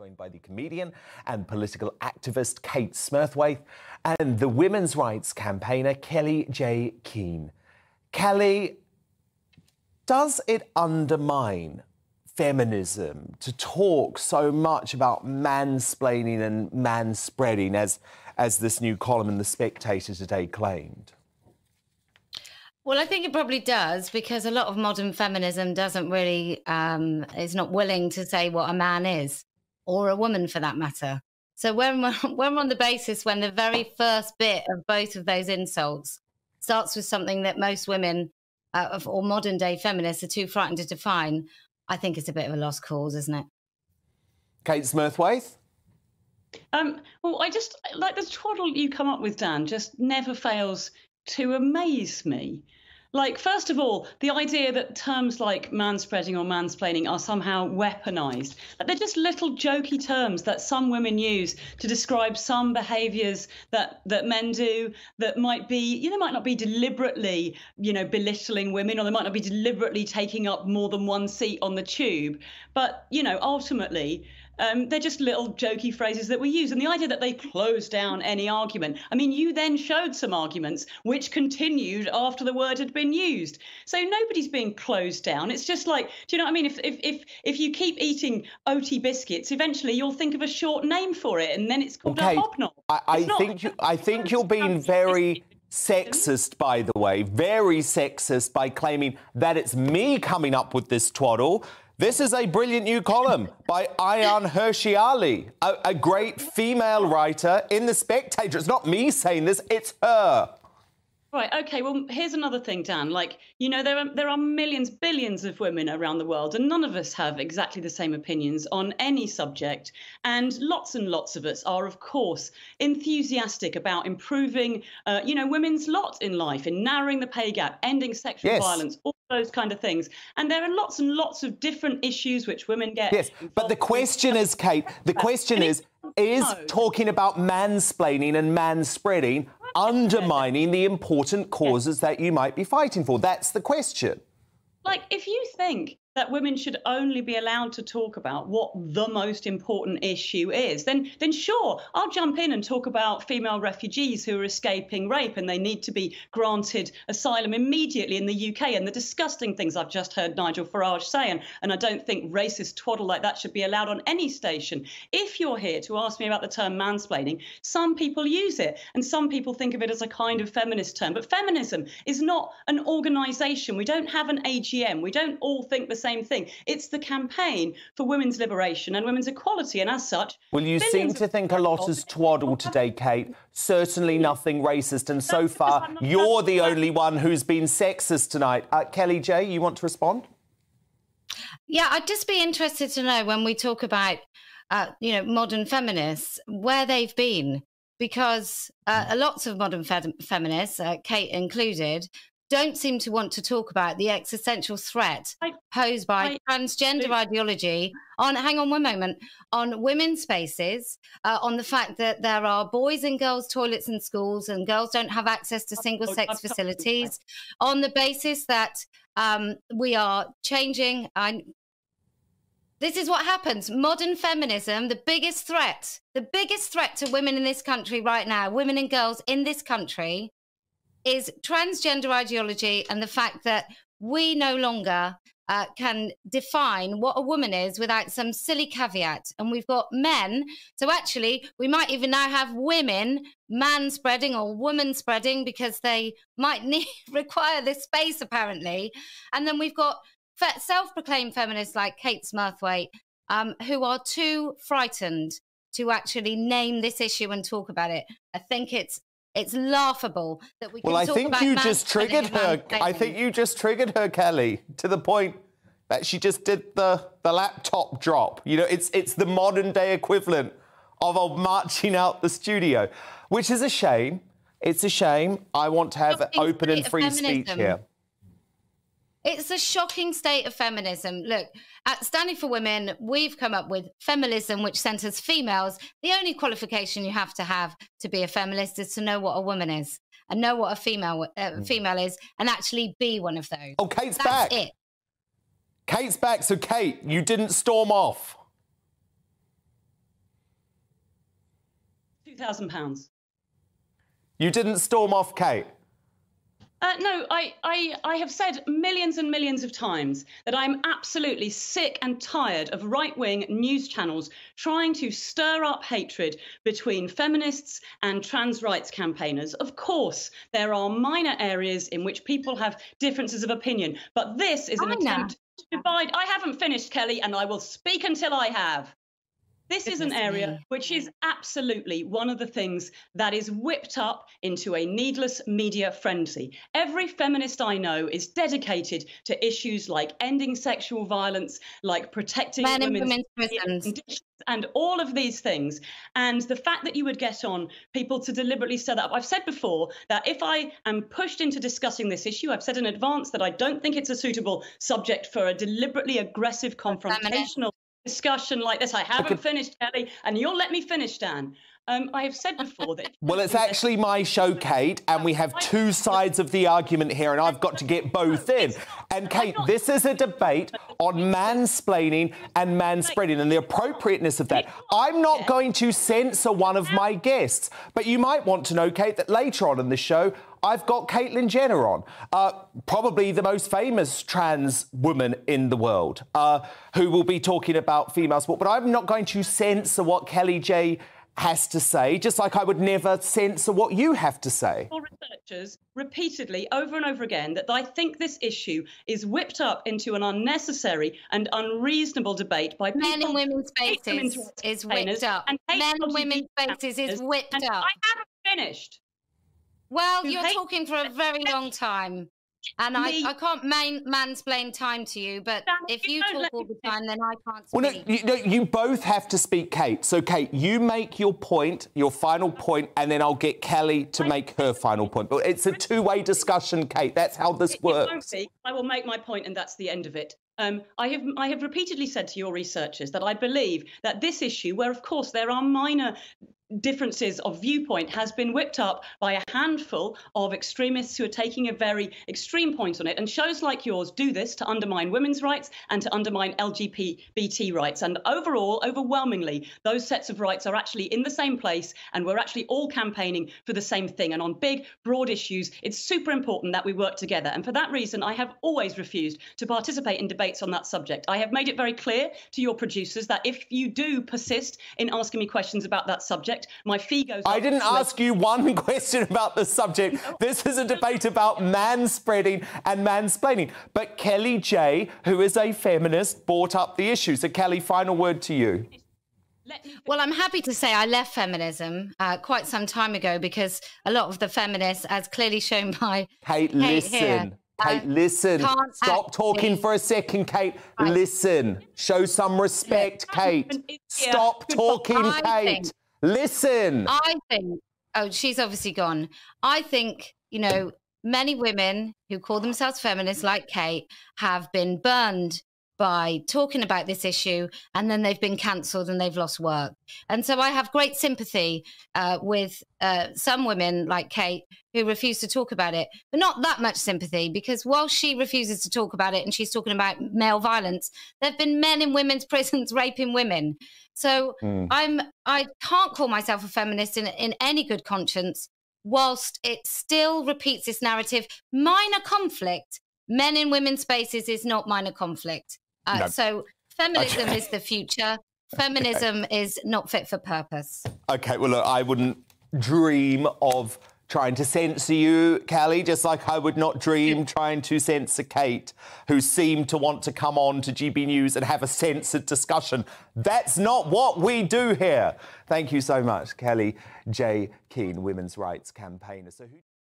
joined by the comedian and political activist Kate Smurthwaite and the women's rights campaigner Kelly J. Keane. Kellie, does it undermine feminism to talk so much about mansplaining and manspreading as, as this new column in The Spectator today claimed? Well, I think it probably does because a lot of modern feminism doesn't really um, is not willing to say what a man is or a woman for that matter. So when we're, when we're on the basis when the very first bit of both of those insults starts with something that most women uh, of, or modern day feminists are too frightened to define, I think it's a bit of a lost cause, isn't it? Kate Smurthwaite? Um, well, I just like the twaddle you come up with, Dan, just never fails to amaze me. Like, first of all, the idea that terms like manspreading or mansplaining are somehow weaponized. Like, they're just little jokey terms that some women use to describe some behaviors that, that men do that might be, you know, might not be deliberately, you know, belittling women or they might not be deliberately taking up more than one seat on the tube. But, you know, ultimately, um, they're just little jokey phrases that we use. And the idea that they close down any argument. I mean, you then showed some arguments which continued after the word had been used. So nobody's being closed down. It's just like, do you know what I mean? If if if, if you keep eating oaty biscuits, eventually you'll think of a short name for it, and then it's called okay. a hobnob. I, I think you, I think you're being very sexist, by the way, very sexist by claiming that it's me coming up with this twaddle. This is a brilliant new column by Ayaan Hirsi Ali, a, a, great female writer in The Spectator. It's not me saying this, it's her. Right. Okay. Well, here's another thing, Dan. Like, you know, there are there are millions, billions of women around the world, and none of us have exactly the same opinions on any subject. And lots and lots of us are, of course, enthusiastic about improving, uh, you know, women's lot in life, in narrowing the pay gap, ending sexual yes. violence, all those kind of things. And there are lots and lots of different issues which women get. Yes, but the question is, Kate, the question is, is talking about mansplaining and manspreading undermining the important causes that you might be fighting for? That's the question. Like, if you think that women should only be allowed to talk about what the most important issue is, then then sure, I'll jump in and talk about female refugees who are escaping rape and they need to be granted asylum immediately in the UK and the disgusting things I've just heard Nigel Farage saying. And I don't think racist twaddle like that should be allowed on any station. If you're here to ask me about the term mansplaining, some people use it and some people think of it as a kind of feminist term. But feminism is not an organisation. We don't have an AGM. We don't all think the same thing. It's the campaign for women's liberation and women's equality, and as such. Well, you seem to think a lot has twaddle today, Kate. Certainly nothing racist, and so far you're the only one who's been sexist tonight. Uh, Kellie-Jay, you want to respond? Yeah, I'd just be interested to know when we talk about, uh, you know, modern feminists, where they've been because uh, lots of modern fe- feminists, uh, Kate included, don't seem to want to talk about the existential threat posed by I, transgender I, ideology on hang on one moment on women's spaces uh, on the fact that there are boys and girls toilets in schools and girls don't have access to single sex facilities on the basis that um, we are changing I, this is what happens. Modern feminism, the biggest threat, the biggest threat to women in this country right now, women and girls in this country, is transgender ideology and the fact that we no longer uh, can define what a woman is without some silly caveat. And we've got men. So actually, we might even now have women man spreading or woman spreading because they might need, require this space, apparently. And then we've got self proclaimed feminists like Kate Smurthwaite um, who are too frightened to actually name this issue and talk about it. I think it's it's laughable that we. Can't do that. Well, I think you just triggered her. I think you just triggered her, Kellie, to the point that she just did the the laptop drop. You know, it's it's the modern day equivalent of, of marching out the studio, which is a shame. It's a shame. I want to have open and free speech here. It's a shocking state of feminism. Look, at Standing for Women, we've come up with feminism, which centers females. The only qualification you have to have to be a feminist is to know what a woman is and know what a female uh, hmm. female is and actually be one of those. Oh, Kate's That's back. It. Kate's back. So, Kate, you didn't storm off. £2,000. You didn't storm off Kate. Uh, no, I, I, I have said millions and millions of times that I'm absolutely sick and tired of right wing news channels trying to stir up hatred between feminists and trans rights campaigners. Of course, there are minor areas in which people have differences of opinion, but this is an attempt to divide. I haven't finished, Kellie, and I will speak until I have. This is an area which is absolutely one of the things that is whipped up into a needless media frenzy. Every feminist I know is dedicated to issues like ending sexual violence, like protecting Men women's, women's conditions, and all of these things. And the fact that you would get on people to deliberately set up. I've said before that if I am pushed into discussing this issue, I've said in advance that I don't think it's a suitable subject for a deliberately aggressive confrontational discussion like this. I haven't okay. finished, Kellie, and you'll let me finish, Dan. Um, I have said before that. well, it's actually my show, Kate, and we have two sides of the argument here, and I've got to get both in. And Kate, this is a debate on mansplaining and manspreading and the appropriateness of that. I'm not going to censor one of my guests, but you might want to know, Kate, that later on in the show, I've got Caitlyn Jenner on, uh, probably the most famous trans woman in the world, uh, who will be talking about female sport. But I'm not going to censor what Kellie-Jay has to say, just like I would never censor what you have to say. Researchers repeatedly, over and over again, that I think this issue is whipped up into an unnecessary and unreasonable debate by men and women's spaces is whipped up. Men and women's spaces is whipped up. I haven't finished. Well, you're talking for a very long time. And I, I can't main, mansplain time to you, but Dan, if you, you talk all the time, then I can't speak. Well, no, you, no, you both have to speak, Kate. So, Kate, you make your point, your final point, and then I'll get Kellie to make her final point. But it's a two-way discussion, Kate. That's how this works. I will make my point, and that's the end of it. Um, I have I have repeatedly said to your researchers that I believe that this issue, where of course there are minor differences of viewpoint has been whipped up by a handful of extremists who are taking a very extreme point on it. And shows like yours do this to undermine women's rights and to undermine LGBT rights. And overall, overwhelmingly, those sets of rights are actually in the same place. And we're actually all campaigning for the same thing. And on big, broad issues, it's super important that we work together. And for that reason, I have always refused to participate in debates on that subject. I have made it very clear to your producers that if you do persist in asking me questions about that subject, subject. My fee goes. I didn't ask you one question about the subject. This is a debate about manspreading and mansplaining. But Kellie-Jay, who is a feminist, brought up the issue. So, Kellie, final word to you. Well, I'm happy to say I left feminism uh, quite some time ago because a lot of the feminists, as clearly shown by Kate, Kate listen. Here, Kate, uh, listen. Stop talking for a second, Kate. Right. Listen. Show some respect, Kate. Stop talking, Kate. Listen. I think, oh, she's obviously gone. I think, you know, many women who call themselves feminists, like Kate, have been burned by talking about this issue and then they've been cancelled and they've lost work. And so I have great sympathy uh, with uh, some women like Kate who refuse to talk about it, but not that much sympathy because while she refuses to talk about it and she's talking about male violence, there have been men in women's prisons raping women. So mm. I'm I can't call myself a feminist in in any good conscience, whilst it still repeats this narrative. Minor conflict, men in women's spaces is not minor conflict. Uh, no. So feminism okay. is the future. Feminism okay. is not fit for purpose. Okay, well, look, I wouldn't dream of trying to censor you, Kellie, just like I would not dream trying to censor Kate, who seemed to want to come on to GB News and have a censored discussion. That's not what we do here. Thank you so much, Kelly J. Keane, women's rights campaigner. So who